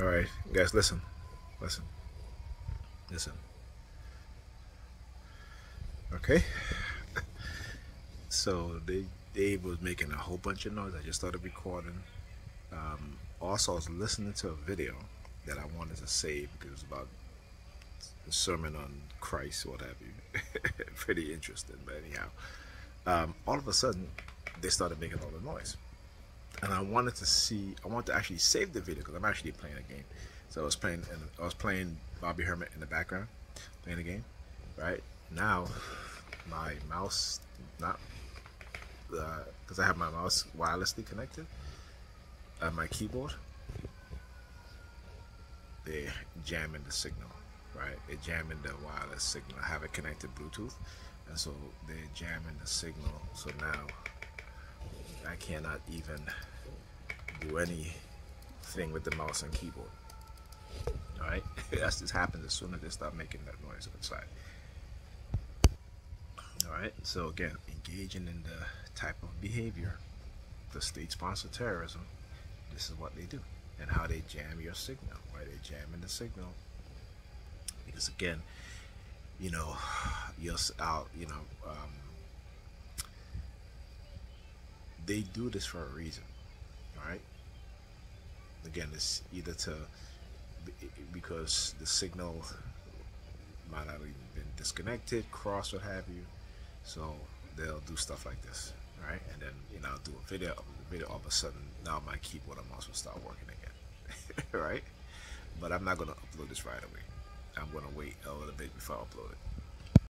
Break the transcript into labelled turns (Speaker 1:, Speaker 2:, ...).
Speaker 1: All right, guys, listen, listen, listen. Okay. so they Dave was making a whole bunch of noise. I just started recording. Um, also, I was listening to a video that I wanted to save because it was about the sermon on Christ, what have you. Pretty interesting, but anyhow, um, all of a sudden they started making all the noise, and I wanted to see. I wanted to actually save the video because I'm actually playing a game. So I was playing, and I was playing Bobby Hemmitt in the background, playing the game. Right now, my mouse not because uh, I have my mouse wirelessly connected and my keyboard. They jamming the signal right? They're jamming the wireless signal. I have it connected Bluetooth, and so they're jamming the signal. So now cannot even do anything with the mouse and keyboard. All right, that's just happens as soon as they start making that noise outside. All right, so again, engaging in the type of behavior, the state-sponsored terrorism. This is what they do, and how they jam your signal. why they jamming the signal because again, you know, you're out, you know, um, they do this for a reason, right? Again, it's either to because the signal might not even been disconnected, cross, what have you. So they'll do stuff like this, right? And then you know, I'll do a video, a video. All of a sudden, now my keyboard and mouse will start working again, right? But I'm not gonna upload this right away. I'm gonna wait a little bit before I upload it.